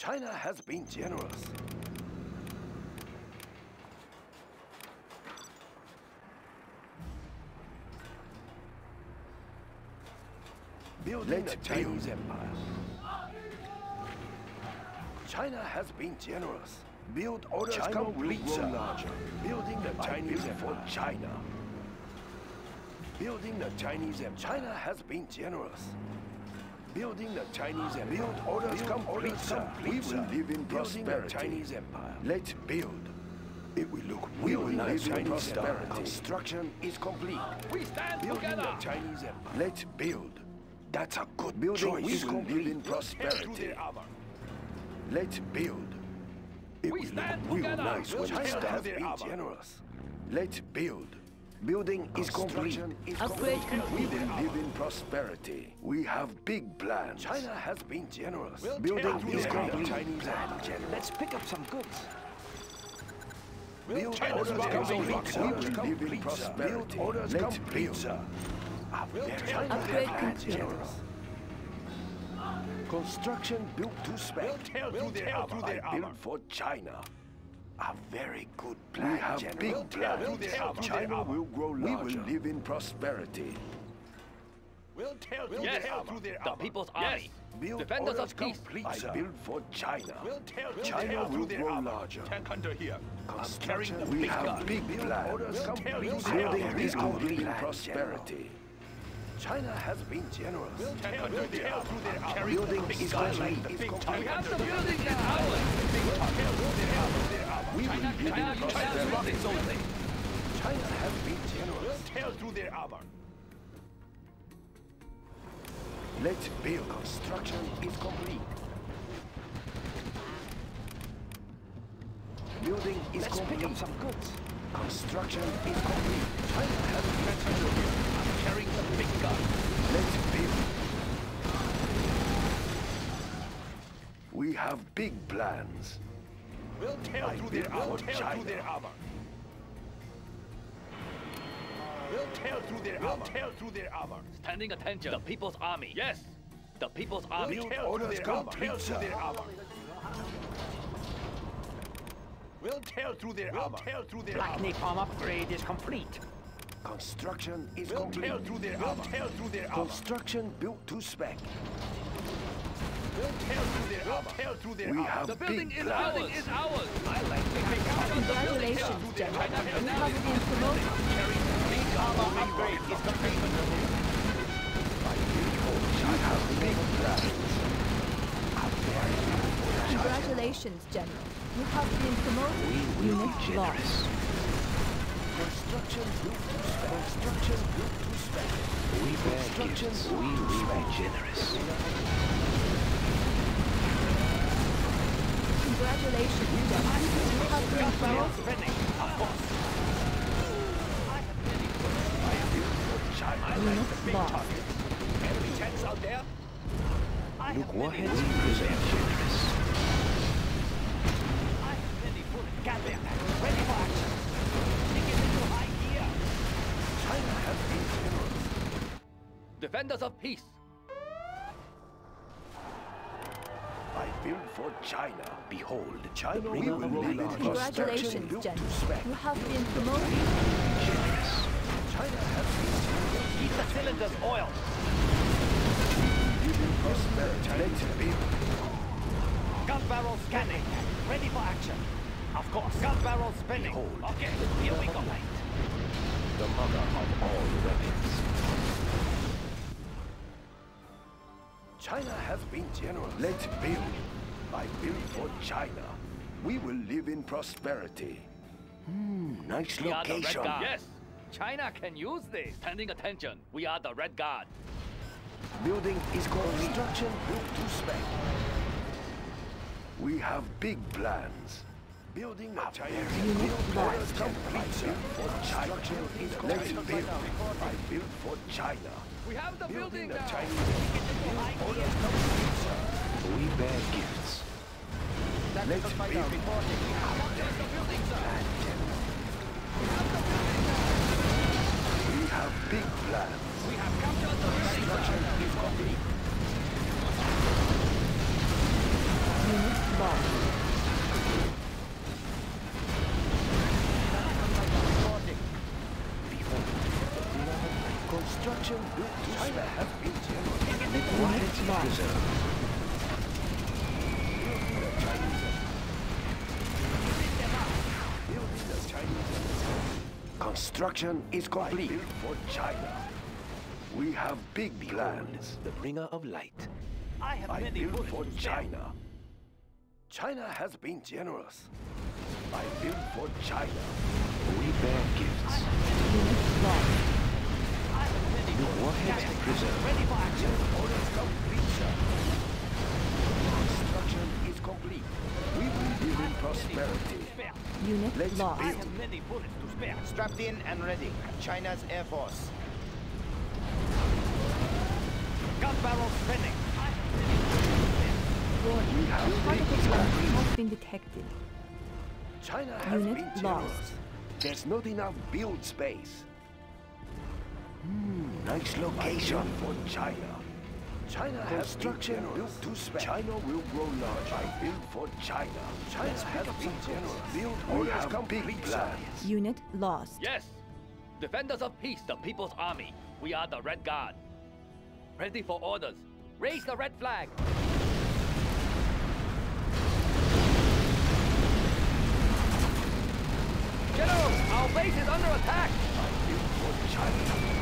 China has been generous. Building Let's a Chinese empire. China has been generous. Build orders China complete, will grow larger. Building the Chinese empire. for China. Building the Chinese empire. China has been generous. Building the Chinese empire. Build orders Build complete, orders sir. complete, We sir. will live in Building prosperity. the Chinese empire. Let's build. It will look We real will nice live in when it's done. prosperity. Construction is complete. We stand Building together. the Chinese empire. Let's build. That's a good Building choice. We will live in prosperity. Let's build. It We will stand look real together. nice when China it's has done. been generous. Let's build. Building is complete. Upgrade complete. We will live in prosperity. We have big plans. China has been generous. We'll Building is through complete. the Chinese empire. Let's pick up some goods. Build China's orders rocking complete. rock. We will live in prosperity. Build orders Let's complete, build. sir. We'll very tear China Upgrade has complete. generous. Construction built to spec. We'll tear through their armor. I built for China. A very good plan, We have General. big We'll tear plans. through their armor. China will grow larger. We will live in prosperity. We'll tear through Yes, their armor. the people's army. Build Defenders orders of peace. complete, I sir. build for China. We'll tear, we'll China tear will through grow armor. larger. Tank hunter here. Construction carrying the We big have gun. big plans. orders We'll complete. we'll sir. tear. Building Very is good to live in plan, General. prosperity. China has been generous. We'll tear through their armor. through their armor. Building is complete. The Is big complete. tank We have hunter the here. building is ours. Tear through. Their armor. We will China, in China, China's rockets only. China has been generous. tear through their armor. Let's build. Construction is complete. Building is Let's pick complete. up some goods. Construction is complete. China has been generous. I'm carrying the big gun. Let's build. We have big plans. We'll tear I through their build armor. for Tear China. through their armor. We'll tear through their armor. Tear through their armor. Standing attention. The people's army. Yes. The people's army. We'll Build tear through their armor. complete, Tear through their armor. We'll tear through their armor. Tear through their Black armor. napalm upgrade is complete. Construction is We'll complete. tear through their armor. Tear through their armor. Construction built to spec. We'll tear through their armor. Tear through their We armor. have The building big is plans. ours. is ours. I like the big. Congratulations, General. You have been promoted. Carrying big armor upgrade is complete. We have big plans. Congratulations, General. You have been promoted. Unit lost. Construction built to spec. Construction built to spec. We bear gifts. We to will be generous. Congratulations, General. You have been promoted. Spending. Of course. Unit lost. Enemy tanks out there. Will be generous. Got them. Ready for action. Take it into high gear. China has been generous. Defenders of peace. For China. Behold, China we will will grow live. Congratulations, built General. to spec. You have been promoted. Generous. China has been generous. Keep the cylinders oiled. live in prosperity. Let's. Gun barrel scanning. Ready for action. Of course. Gun barrel spinning. Behold. Okay, here we go. The mother of all weapons. China has been generous. Let's build. I build for China. We will live in prosperity. Hmm, nice We are the Red location. Guard. Yes. China can use this. Standing attention. We are the Red Guard. Building is construction built to spec. We have big plans. Building a Chinese Unit build lost. complete, sir. For China. Let's build. I build for China. We have the Building building a now. Chinese build orders complete, sir. We bear gifts. Let's be We have big plans. We have captured the structure is complete. Unit lost. Construction built to China. Unit lost. Construction is complete. built for China. We have big plans. The bringer of light. I have I many built for. China. China has been generous. I built for China. We bear gifts. Unit lost. I have many The bullets to warheads spare. preserved. Ready for action. Orders complete, sir. Construction is complete. We will live in prosperity. Unit Let's lost. I have many bullets to spare. Strapped in and ready. China's Air Force. Gun barrels spinning. I have many bullets to spare. Warning. Particle has been detected. China has Unit been lost. There's not enough build space. Hmm, nice location for China. China has construction built to spec. China will grow large. I build for China. China has been generous. Build orders complete plans. Unit lost. Yes! Defenders of peace, the People's Army. We are the Red Guard. Ready for orders. Raise the red flag. General, our base is under attack. I Build for China.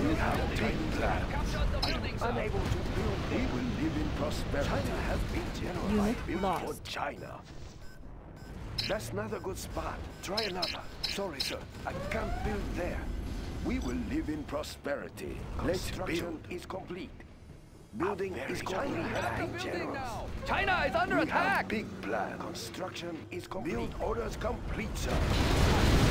We have big plans. Capture the building, sir. Unable to build, we will live in prosperity. China has been generous. Unit lost. for China. That's not a good spot. Try another. Sorry, sir. I can't build there. We will live in prosperity. Let's is complete. Ah, building is complete. China has been generous. China is under we attack. have big plan. Construction is complete. Build orders complete, sir.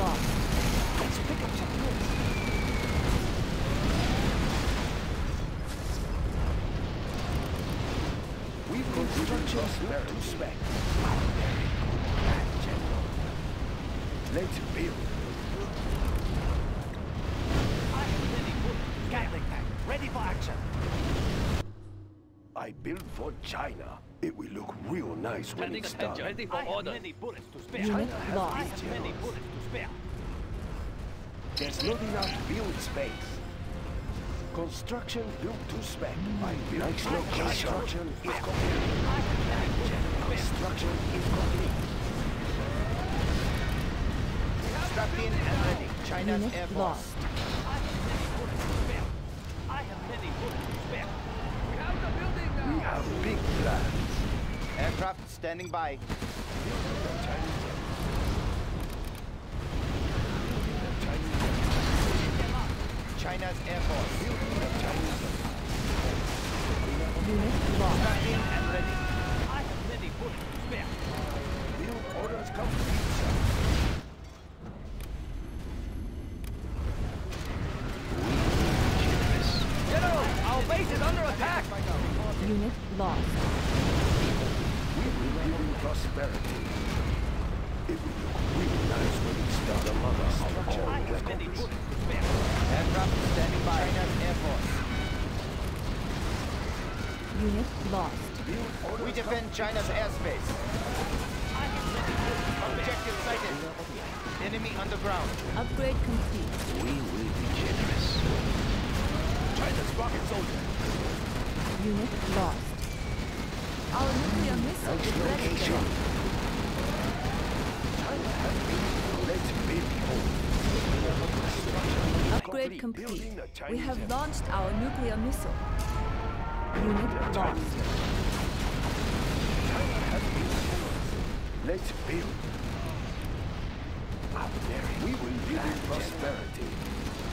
Unit lost. Let's pick up some notes. We've construction built to spec. Very good plan, General. Let's build. I have many bullets. Gatling tank. Ready for action. I built for China. It will look real nice when Standing it's done. Ready for I orders. many bullets to spare. Unit China has lost. I been have many generous. bullets to spare. There's not enough build space. Construction built to spec. I built nice location. Construction is complete. Construction is complete. Strapped in and ready. China's Unit Air Force. lost. I have many bullets to spare. I have many bullets to spare. We have the building now. We have big plans. Aircraft standing by. China's Air Force. Unit lost. Strapped in and ready. I have many bullets to spare. Build orders complete, sir. Generous. General, our base is under attack. Unit lost. We will live in prosperity. It will look real nice when it's done. The mother structure I is have many complete. bullets to spare. Aircraft standing by. China's Air Force. Unit lost. Build orders We defend China's airspace. I have many bullets to spare. Objective sighted. Enemy underground. Upgrade complete. We will be generous. China's rocket soldier. Unit lost. Our nuclear missile is ready. location. China has been. Let's build home. Upgrade complete. We have launched our nuclear missile. Unit lost. Let's build. Up there. We will live in prosperity.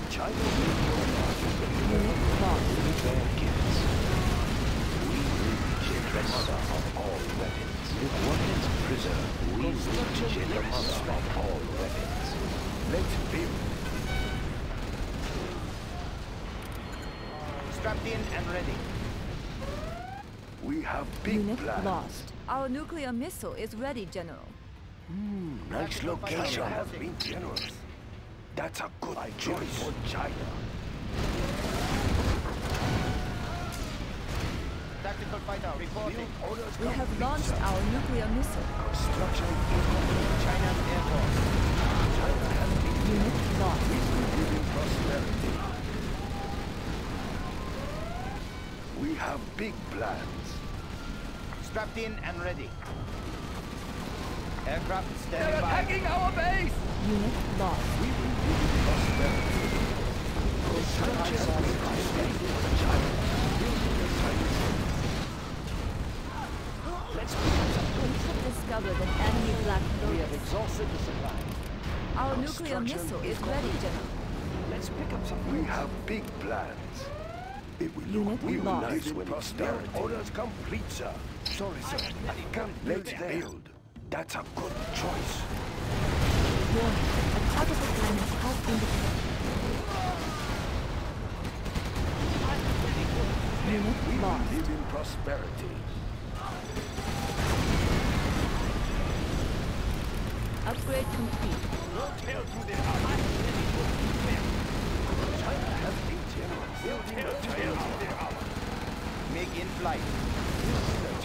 China will grow large. Unit lost. We bear gifts. We will be generous. Mother of all weapons. With warheads preserved, we will be the mother of all weapons. Let's build. Strapped in and ready. We have big Unit plans. lost. Our nuclear missile is ready, General. Hmm, nice location. Has been generous. That's a good choice for China. Tactical Tactical fighter reporting. Orders We have launched sir. our nuclear missile. Construction is complete. China's Air Force. China has been Unit lost. We will live in prosperity. We have big plans. Strapped in and ready. Aircraft They're standing by. attacking our base! Unit lost. We will live in prosperity. Construction is complete. China building a Chinese. Let's We have discovered an enemy black We have exhausted the supply. Our nuclear missile is ready, General. Let's pick up some We have big plans. It will look Unit we will lost. live in prosperity. Orders complete, sir. Sorry, sir. I can't Let's build. That's a good choice. Warning. A the planet has been detected. Unit We lost. live in prosperity. Upgrade complete. China has been generous. The Chinese. MiG in flight. The Chinese. Building. Let's go build. Building the Chinese.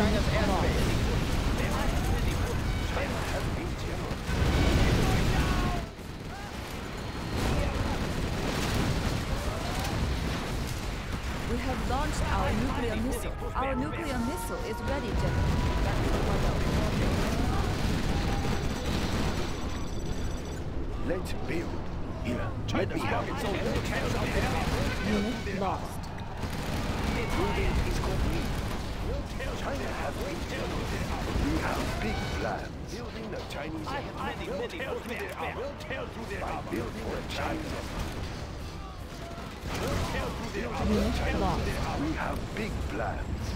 China's airspace. China has been generous. We have launched our nuclear missile. Our nuclear missile is ready, General. Let's build. Here. Let me have it. Enemy tanks. Unit lost. Building is complete. China has been generous. We have big plans. Building the Chinese. We'll tear through their. We'll tear through their armor. Building the Chinese. We'll tear through their armor. Unit lost. We have big plans.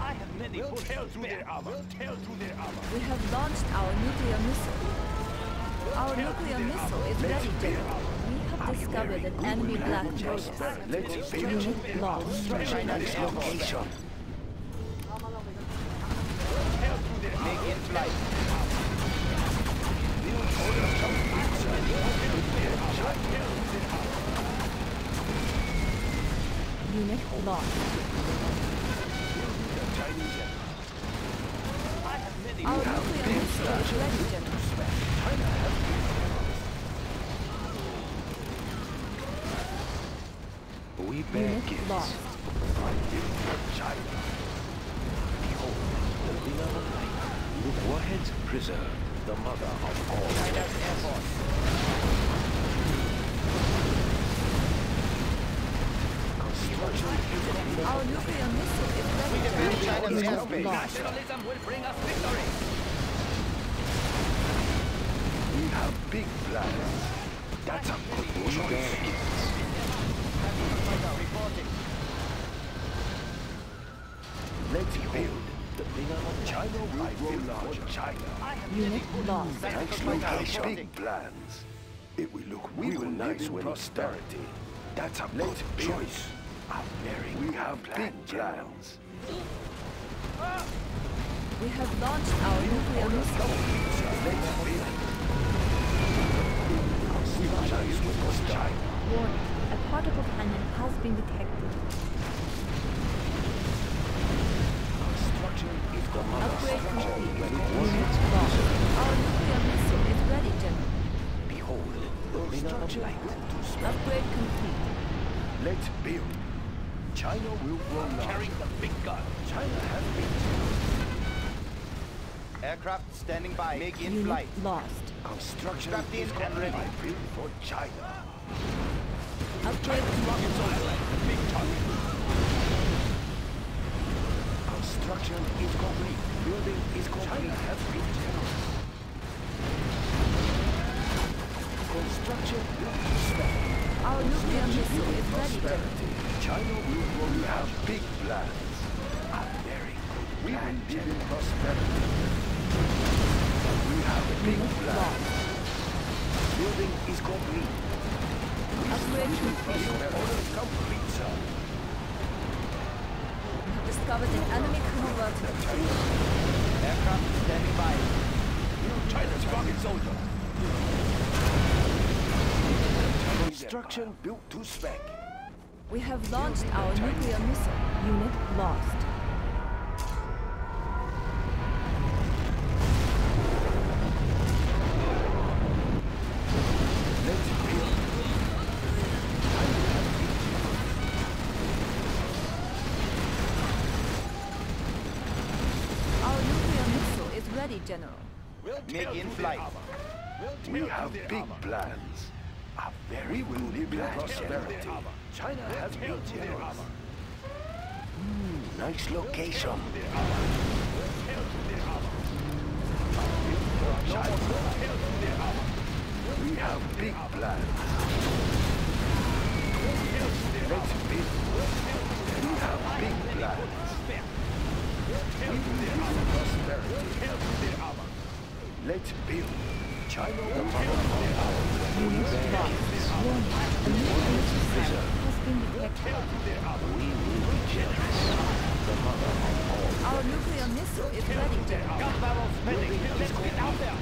I have many We'll tear through their armor. Tear through their armor. We have launched our nuclear missile. Our nuclear missile is ready, General. We have discovered an enemy black lotus. Let's build. Unit lost. China's location. Lost. Our nuclear missile is ready, General. We bear Unit gifts. lost. Behold, the bringer of light. Warheads preserve the mother of all. China's Air Our nuclear missile is ready, defend China's airspace. Nationalism will bring us victory! We have big plans. That's a good choice. Let's build. The bringer of China will grow larger. China. Unit lost. We have big plans. It will look we will nice when prosperity. That's a good choice. We have big plans. We have launched our nuclear missile. Warning. A particle cannon has been detected. Upgrade complete. Our nuclear missile is ready. Behold, the. Upgrade complete. Let's build. China will grow larger. Carrying the big gun. China has been Aircraft standing by. MiG in Unit flight. lost. Construction Strapped in is and complete. ready. Built for China. Upgrade complete. Construction is complete. Building is complete. China has been generous. Construction built to spec. Our nuclear missile is ready, Prosperity. China will grow. We have big plans. A very good We will live in prosperity. We have a big plans. Building is complete. Upgrade complete. Order complete, sir. We have discovered an enemy converter. Aircraft standing by. China's rocket soldier. Construction built to spec. We have launched our nuclear missile. Unit lost. Their armor. we have big plans. Let's build. We have big plans. We will prosperity. Tear through their armor. Let's build. China will We bear gifts. The nuclear missile has been detected. We will be generous. The mother of all. Our nuclear missile is ready, General. Gun barrel spinning. Let's get out there.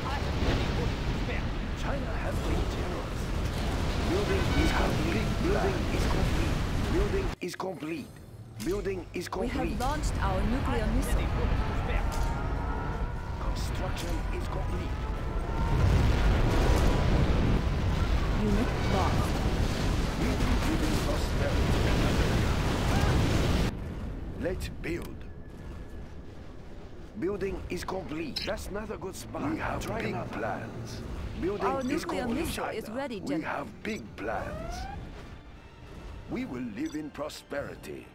China has been. Building is complete. Building is complete. Building is complete. Building is We have launched our nuclear missile. Construction is complete. Unit lost. We will live in prosperity. Let's build. Building is complete. That's not a good spot. We have big plans. Building Our is nuclear complete. missile is ready, We General. have big plans. We will live in prosperity.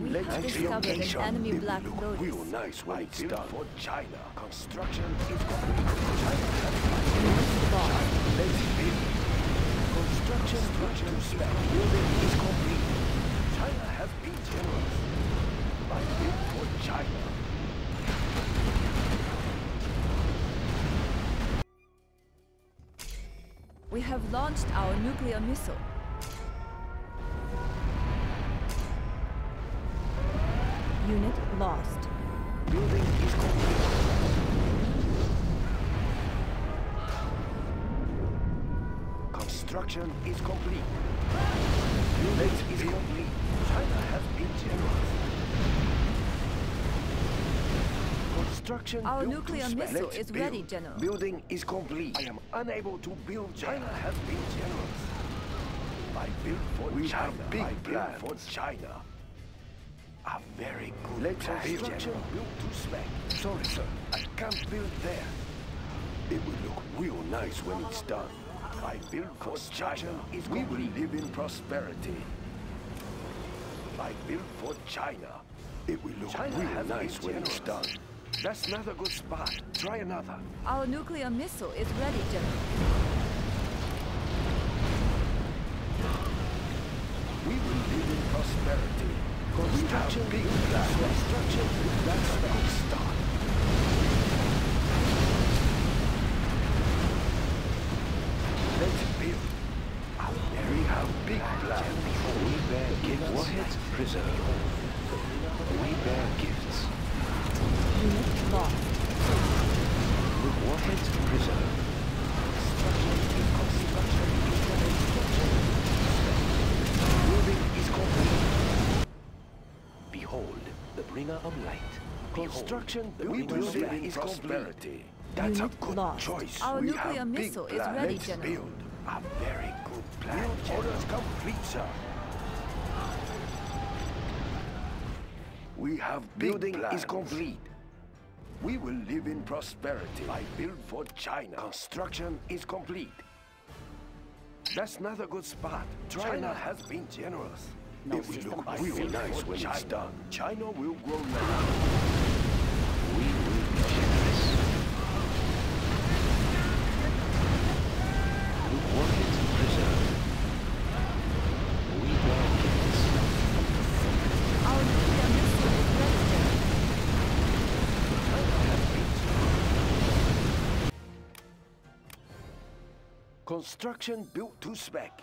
We Let's have build discovered an location. enemy It will black look lotus. real nice when it's done. for China. Construction is complete. China has Let's build. Construction structure spec. Building We have launched our nuclear missile. Unit lost. Building is complete. Construction is complete. Building is complete. Construction Our nuclear missile Let's is build. ready, General. Building is complete. I am unable to build. China has been generous. I build for we China. Have big I build for China. A very good Let's plan. Construction built to spec. Sorry, sir. I can't build there. It will look real nice when it's done. I build for China. Is we will live in prosperity. I build for China. It will look China real nice when it's done. That's not a good spot. Try another. Our nuclear missile is ready, General. We will live in prosperity. Construction. Construction that's a good start. Let's build. We have big plans. We bear gifts. Warheads preserved. We bear gifts. Unit lost. With warheads preserved. Construction is construction is construction. Building is complete. Behold, the bringer of light. Behold, Construction the we will of live in prosperity. That's a good lost. choice. Our we nuclear have big missile is ready, Let's General. build a very good plan. Build orders complete, sir. We have building is complete. We will live in prosperity. I build for China. Construction is complete. That's not a good spot. China has been generous. it will look real nice when it's done. China will grow large. Construction built to spec.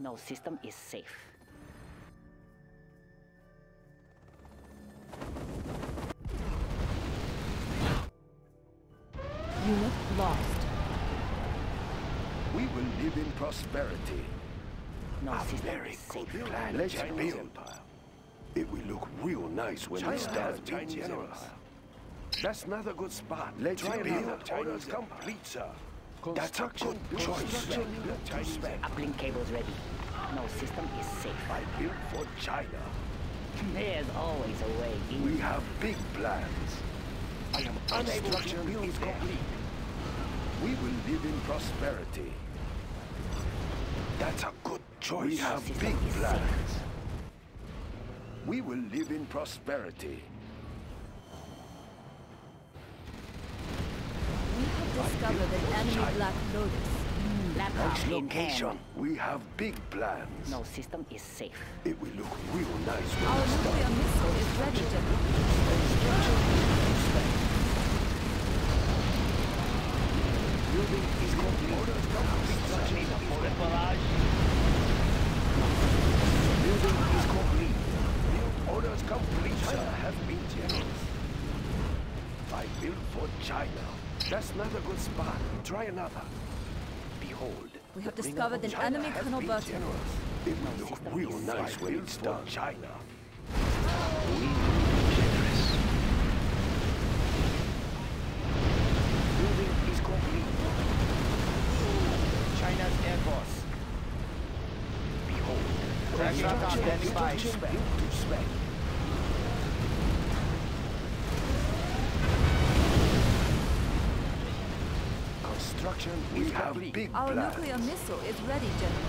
No system is safe. Unit lost. We will live in prosperity. No A system very is good plan. Let's build. It will look real nice when we China start. has been generous. That's not a good spot. Let's Try build. another Orders Chinese complete, sir. That's a Construction good choice. Construction built to spec. Uplink cables ready. No system is safe. I built for China. There's always a way in. We have big plans. I am unable to build is complete. We will live in prosperity. That's a good choice. We have big is safe. plans. We will live in prosperity. Discovered an enemy Black Lotus. In location. We have big plans. No system is safe. It will look real nice when Our nuclear missile is ready, General. Building is complete. Orders complete. Forward. Building is complete. Build orders complete. China been generous. I built for China. That's not a good spot. Try another. Behold. We have discovered an China enemy has Colonel been Burton. generous. It will look real nice safe. when it's done. China. Generous. Building is complete. China's Air Force. Behold. Aircraft Construction standing by. built to spec. Construction we have big Our plans. nuclear missile is ready, General.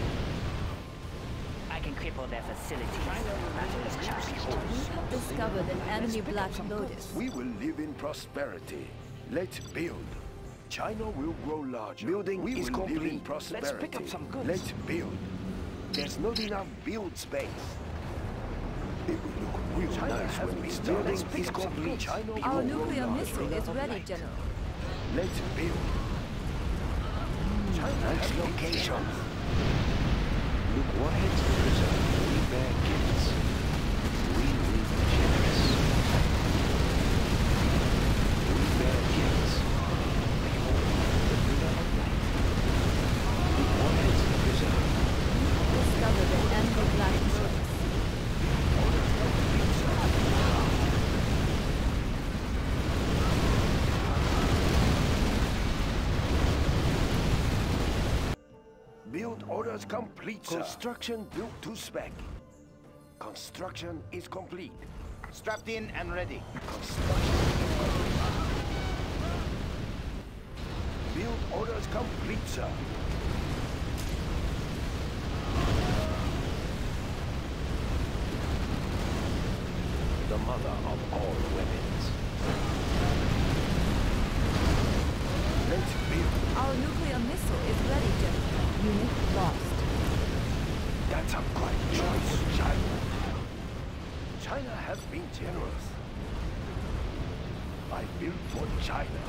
I can cripple their facilities. Matter is charged. We have discovered an enemy Black Lotus. We will live in prosperity. Let's build. China will grow larger. Building We is will live in complete. prosperity. Let's pick up some goods. Let's build. There's not enough build space. It will look real China nice when we start. building. Let's pick up some goods. China Our nuclear missile is ready, General. Let's build. Nice location. Look warheads preserve. We bear gifts. We live generous. We bear gifts. Behold, the bringer of light. Look warheads preserve. Discovered an enemy Black Lotus. Build orders complete, sir. Construction built to spec. Construction is complete. Strapped in and ready. Construction. Build orders complete, sir. The mother of all weapons. Let's build. Our nuclear missile is ready, General. Unit lost. That's a great choice, China. China has been generous. I built for China.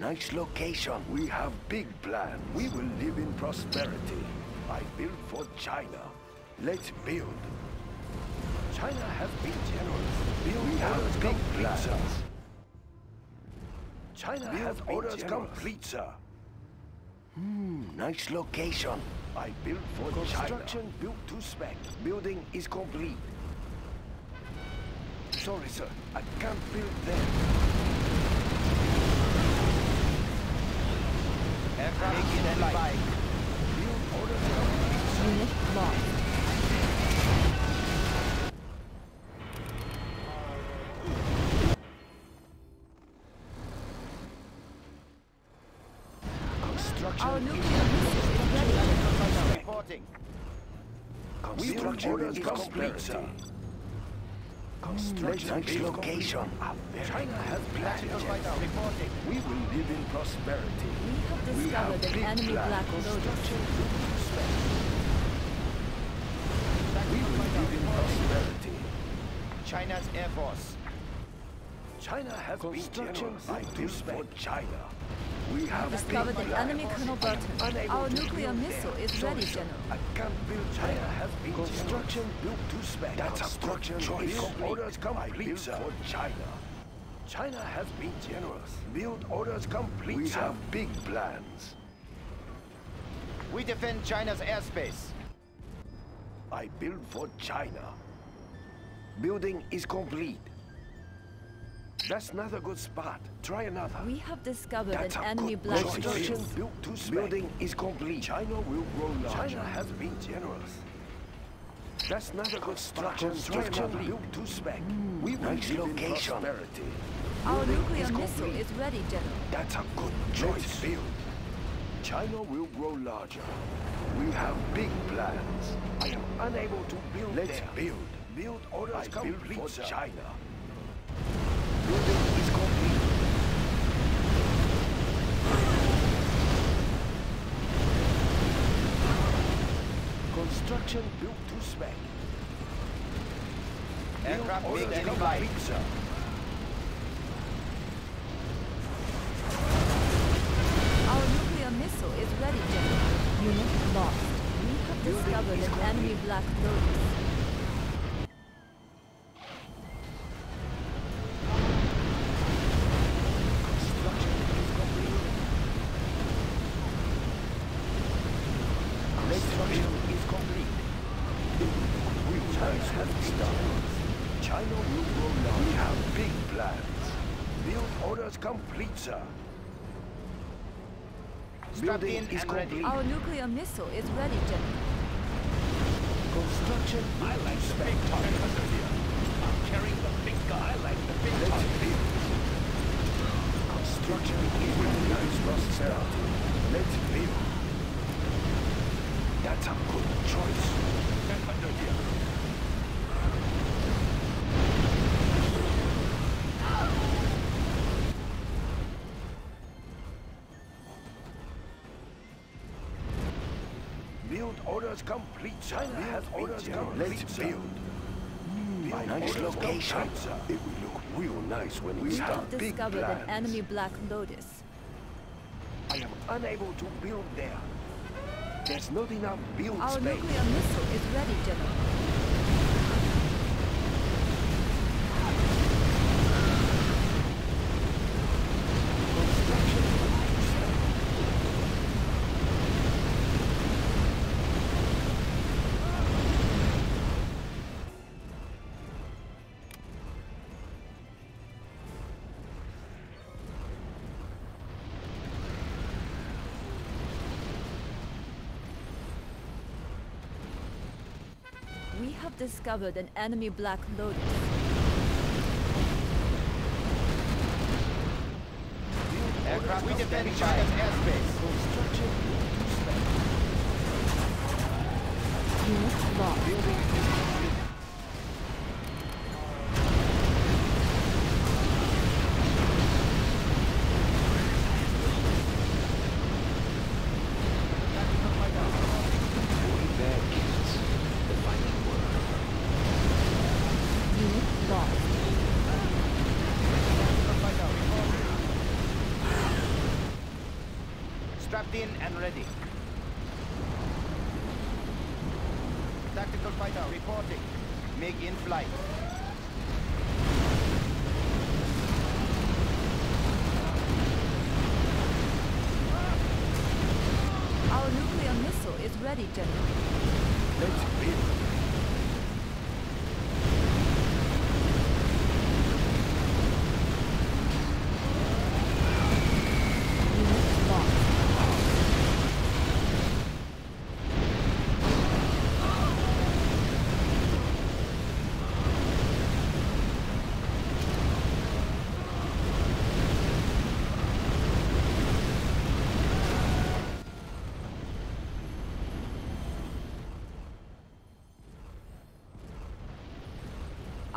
Nice location. We have big plans. We will live in prosperity. I built for China. Let's build. China has been generous. Build we have big plans. China has orders complete, sir. Hmm, nice location. I built for China. Construction built to spec. Building is complete. Sorry, sir. I can't build there. Aircraft standing by. Build orders complete. Unit lost. Construction Our nuclear missile is ready. Reporting. Construction orders complete, sir. Construction nice location. China has plans. Reporting. We will live in prosperity. We have discovered an enemy. Black Lotus. Construction built to spec. We will live in prosperity. China's Air Force. China has Construction been generous. I built built for. China. We have Discovered an enemy. Colonel Burton. Our nuclear missile is Sorry, ready. General. I can't build China has been Construction built to spec. That's a Construction good choice. is. Orders complete, I built sir. for China. China has been generous. Build orders complete, We sir. have big plans. We defend China's airspace. I build for China. Building is complete. That's not a good spot. Try another. We have discovered That's an enemy good black choice. Construction lotus. built to spec. Building is complete. China will grow larger. China has been generous. That's not a good spot. Construction built to spec. Hmm, we will nice live location. prosperity. Our Building nuclear is missile complete. is ready, General. That's a good choice. build. China will grow larger. We have big plans. I am unable to build Let's there. build. Build orders I build complete, for sir. China. Building is complete. Construction built to spec. Build Aircraft orders make any complete, Our nuclear missile is ready, General. Unit lost. We have discovered an enemy black lotus. Construction is complete. Construction is complete. We nice have started. China will grow large. We have big plans. Build orders complete, sir. Strapped Building in is and ready. Our nuclear missile is ready, General. Construction I like the big target under here. I'm carrying the big guy. I like the big Let's target. build. Construction is with nice prosperity. Let's build. That's a good choice. Orders complete. China has orders complete. Let's sir. build. Hmm, build nice location. complete. It will look real nice when We it's We have big discovered an enemy black lotus. I am unable to build there. There's not enough build Our space. nuclear missile is ready, General. Discovered an enemy black lotus. Aircraft, we defend China's airspace. Construction built to spec. Unit lost. Building is complete. Way back, kids. The fighting word. Unit lost. Strapped in and ready. Tactical fighter reporting. MiG in flight. Our nuclear missile is ready, General.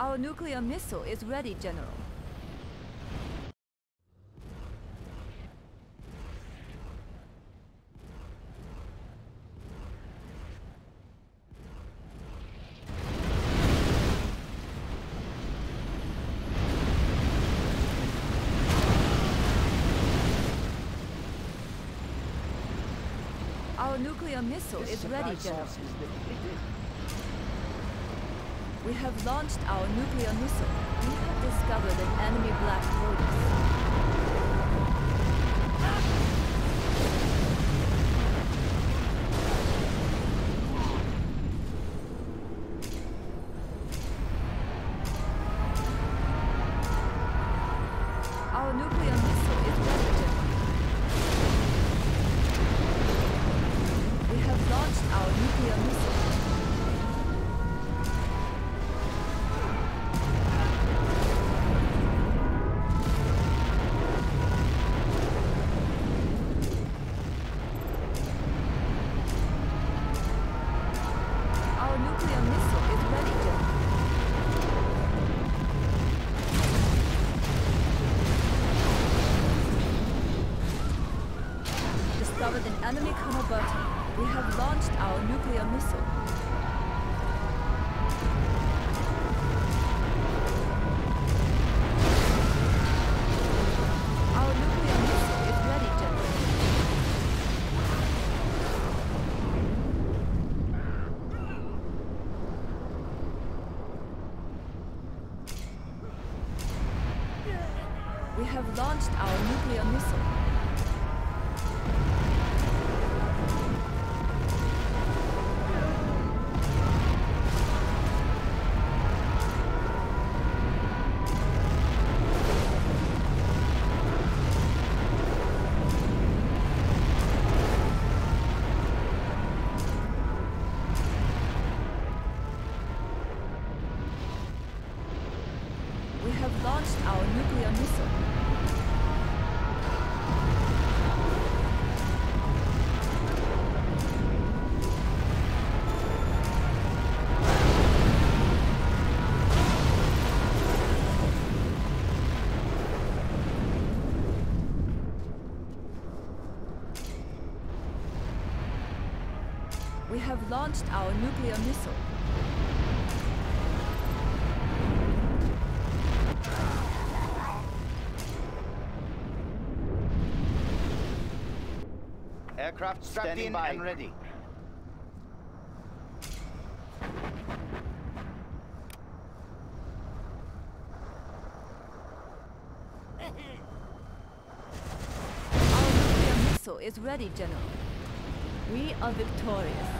Our nuclear missile is ready, General. Our nuclear missile this is ready, General. We have launched our nuclear missile. We have discovered an enemy black lotus. Discovered an enemy converter. We have launched our nuclear missile. Have launched our nuclear missile. Aircraft standing by and ready. Our nuclear missile is ready, General. We are victorious.